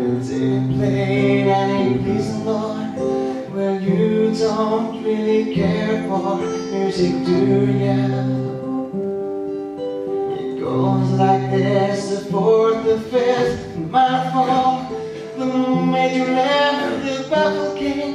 Birds ain't played at a pleasing Lord Well, you don't really care for music, do ya? It goes like this, the fourth, the fifth, my fault The moment you left the Baffle King,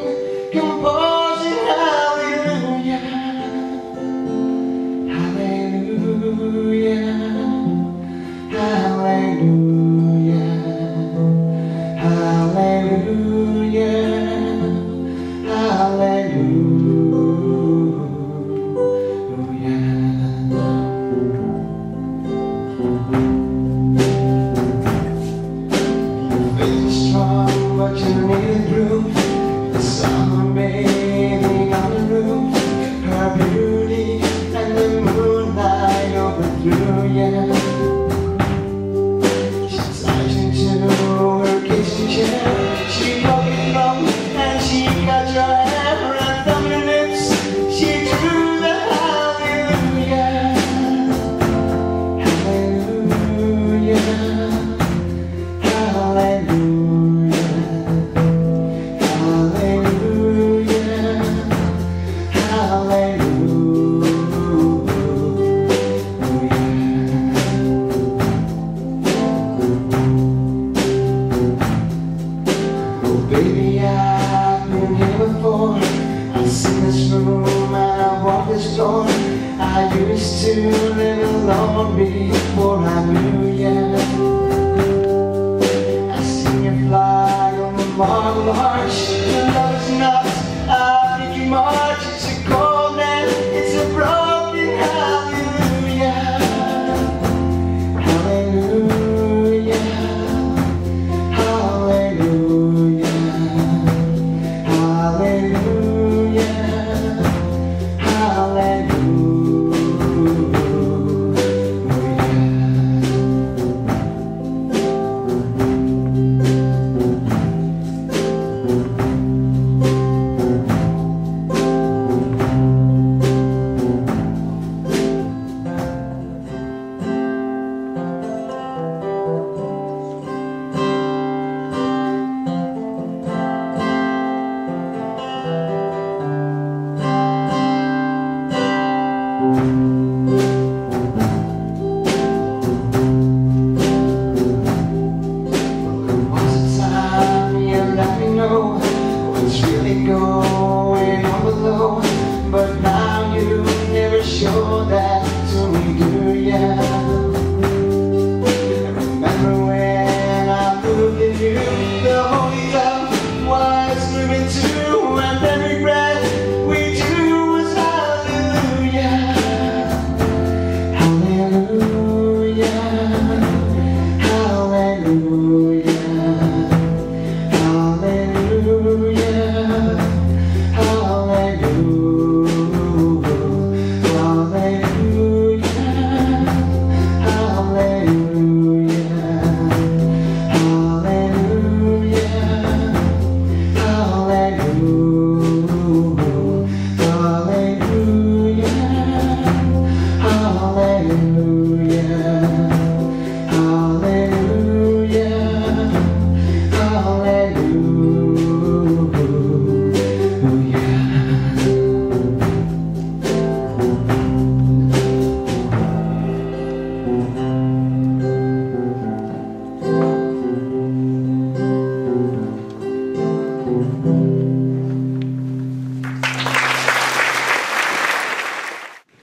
this room and I've walked this floor. I used to live alone before I knew you. I see you fly on the marble arch. Love is not a Mickey March. It's a cold it's a broken hallelujah. Hallelujah. Hallelujah. Hallelujah. Below, but now you never show that to me, do ya?